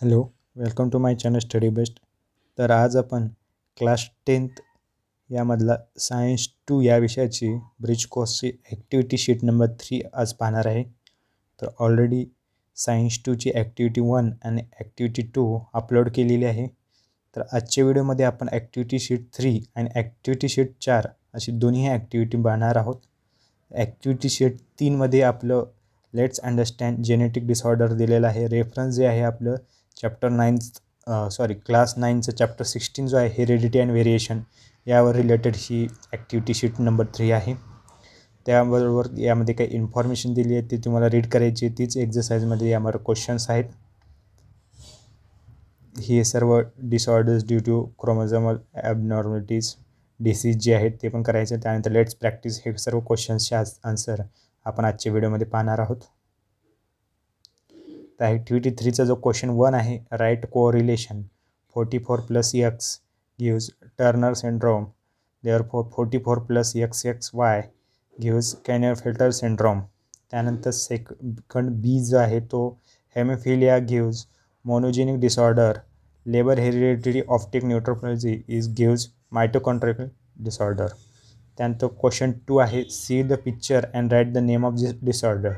Hello welcome to my channel Study Best. तर आज आपण क्लास टेन्थ यामधला सायन्स टू या विषयाची ब्रिज कोर्सची ॲक्टिव्हिटी शीट नंबर थ्री आज पाहणार आहे. तर ऑलरेडी सायन्स टूची ॲक्टिव्हिटी वन आणि ॲक्टिव्हिटी टू अपलोड केलेली आहे. तर आजच्या व्हिडिओमध्ये आपण ॲक्टिव्हिटी शीट थ्री आणि ॲक्टिव्हिटी शीट चार अशी दोन्ही ॲक्टिव्हिटी पाहणार आहोत. ॲक्टिव्हिटी शीट तीनमध्ये आपलं लेट्स अंडरस्टँड जेनेटिक डिसऑर्डर दिलेलं आहे. रेफरन्स जे आहे आपलं चॅप्टर नाईन्थ सॉरी क्लास नाईनचं चॅप्टर सिक्स्टीन जो आहे हेरिडिटी अँड व्हेरिएशन यावर रिलेटेड ही ॲक्टिव्हिटी शीट नंबर थ्री आहे. त्याबरोबर यामध्ये काही इन्फॉर्मेशन दिली आहे ती तुम्हाला रीड करायची तीच एक्झरसाईजमध्ये यावर क्वेश्चन्स आहेत. हे सर्व disorders due to chromosomal abnormalities disease जे आहेत ते पण करायचे त्यानंतर लेट्स प्रॅक्टिस हे सर्व क्वेश्चन्सचे आज आन्सर आपण आजच्या व्हिडिओमध्ये पाहणार आहोत. तर ॲक्टिव्हिटी थ्रीचा जो क्वेश्चन वन आहे write correlation forty four plus X gives Turner syndrome there four forty four plus X X Y gives Klinefelter syndrome त्यानंतर सेकंड बी जो आहे तो haemophilia gives monogenic disorder Leber hereditary optic neuropathy is gives mitochondrial disorder त्यानंतर question two आहे see the picture and write the name of this disorder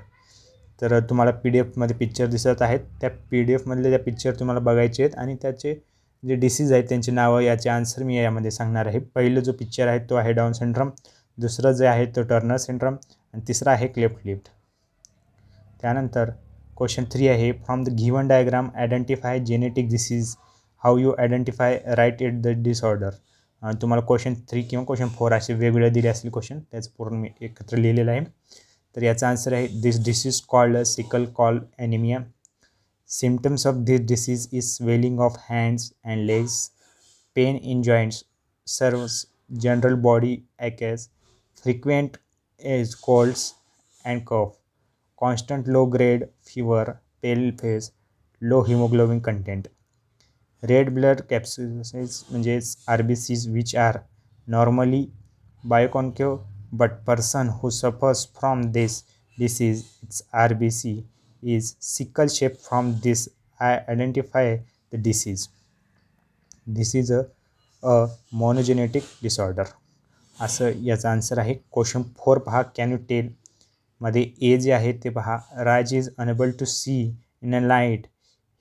तर तुम्हाला P D एफमध्ये picture दिसत आहेत. त्या पी डी एफमधले त्या पिक्चर तुम्हाला बघायचे आहेत आणि त्याचे जे डिसीज आहेत त्यांची नावं याचे आन्सर मी यामध्ये सांगणार आहे. पहिलं जो पिक्चर आहे तो आहे डाऊन सिंड्रम दुसरं जे आहे तो टर्नर सिंड्रम आणि तिसरा आहे क्लेफ्ट लिफ्ट त्यानंतर क्वेश्चन थ्री आहे. From the given diagram identify genetic disease how you identify write it the disorder तुम्हाला क्वेश्चन थ्री किंवा क्वेश्चन फोर असे वेगवेगळे दिले असतील क्वेश्चन त्याचं पूर्ण मी एकत्र लिहिलेलं आहे. तर याचा आन्सर आहे this disease called a sickle call anaemia symptoms of this disease is swelling of hands and legs pain in joints serves general body aches frequent as colds and cough constant low grade fever pale face low haemoglobin content red blood कॅप्सिस म्हणजेच R B Cs which are normally biconcave but person who suffers from this disease its rbc is sickle shape from this i identify the disease this is a, a monogenetic disorder असं याचा answer आहे question four पहा can you tell मध्ये A जे आहे ते पहा Raj is unable to see in a light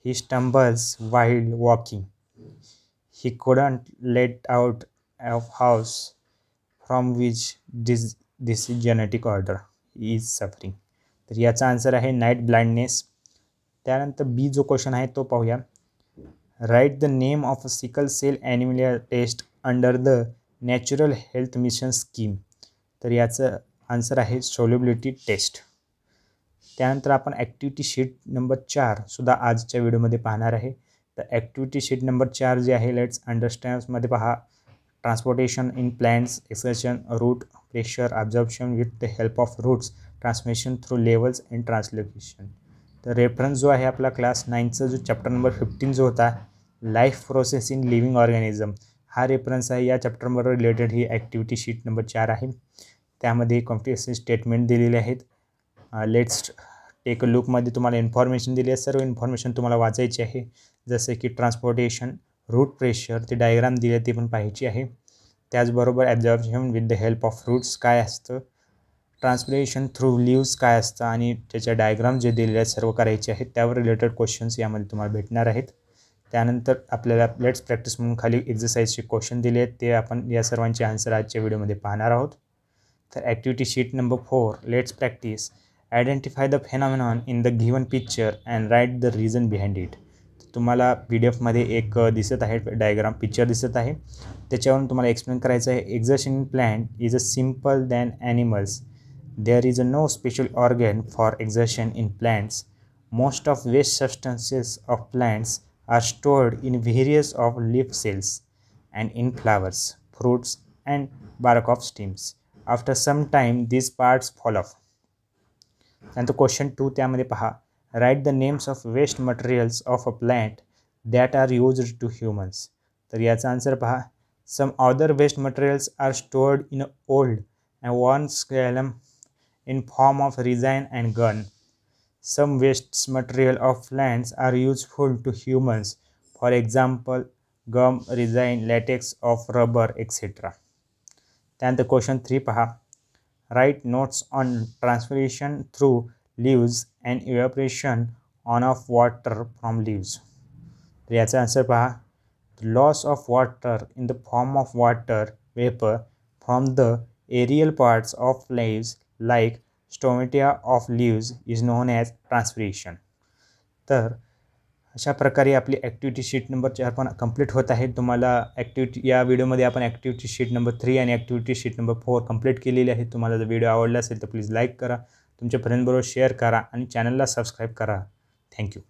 he stumbles wild walking he couldn't let out of house from which this this genetic order is suffering तर याचा answer आहे night blindness त्यानंतर बी जो क्वेश्चन आहे तो पाहूया. Write the name of a sickle cell anaemia test under the natural health mission scheme तर याचं आन्सर आहे सोल्युबिलिटी टेस्ट त्यानंतर आपण ॲक्टिव्हिटी शीट नंबर चारसुद्धा आजच्या व्हिडिओमध्ये पाहणार आहे. तर ॲक्टिव्हिटी शीट नंबर चार जे आहे लेट्स अंडरस्टँडमध्ये पहा. Transportation in plants, exertion, root pressure absorption with the help of roots transmission through levels and translocation तर रेफरन्स जो आहे आपला क्लास नाईनचा जो चॅप्टर नंबर फिफ्टीन जो होता life process in living organism हा रेफरन्स आहे. या चॅप्टरबरोबर रिलेटेड ही ॲक्टिव्हिटी शीट नंबर चार आहे. त्यामध्ये कॉम्पिटिशन स्टेटमेंट दिलेले आहेत. लेट्स टेक अ लुकमध्ये तुम्हाला इन्फॉर्मेशन दिली आहे. सर्व इन्फॉर्मेशन तुम्हाला वाचायची आहे. जसे की ट्रान्सपोर्टेशन रूट प्रेशर ते डायग्राम दिले ते पण पाहायची आहे. त्याचबरोबर absorption with the help of roots काय असतं? ट्रान्सप्लेशन थ्रू लिव्स काय असतं? आणि त्याच्या डायग्राम जे दिलेले आहेत सर्व करायचे आहेत त्यावर रिलेटेड क्वेश्चन्स यामध्ये तुम्हाला भेटणार आहेत. त्यानंतर आपल्याला लेट्स प्रॅक्टिस म्हणून खाली एक्झरसाईजचे क्वेश्चन दिले आहेत ते आपण या सर्वांचे आन्सर आजच्या व्हिडिओमध्ये पाहणार आहोत. तर activity sheet number four let's practice identify the phenomenon in the given picture and write the reason behind it तुम्हाला पी डी एफमध्ये एक दिसत आहे डायग्राम पिक्चर दिसत आहे. त्याच्यावरून तुम्हाला एक्सप्लेन करायचं आहे excretion plan plant is a simple than animals there is a no special organ for excretion in plants most of waste substances of plants are stored in various of leaf cells and in flowers fruits and bark of stems after some time this parts fall off त्यानंतर question two त्यामध्ये पहा. Write the names of waste materials of a plant that are used to humans तर याचा answer पहा. Some other waste materials are stored in old and one xylem in form of resin and gum some wastes material of plants are useful to humans for example gum resin latex of rubber etcetera त्यानंतर question three पहा. Write notes on transpiration through leaves and evaporation on of water from leaves तर याचा answer पहा. Loss of water in the form of water vapour from the aerial parts of leaves like stomata of leaves is known as transpiration. तर अशा प्रकारे आपली activity sheet number चार पण complete होत आहे. तुम्हाला ॲक्टिव्हिटी या व्हिडिओमध्ये आपण ॲक्टिव्हिटी शीट नंबर थ्री आणि activity sheet number four complete केलेली आहे. तुम्हाला जर व्हिडिओ आवडला असेल तर प्लीज लाईक करा. तुमच्या फ्रेंडबरोबर शेअर करा आणि चॅनलला सबस्क्राईब करा. थँक्यू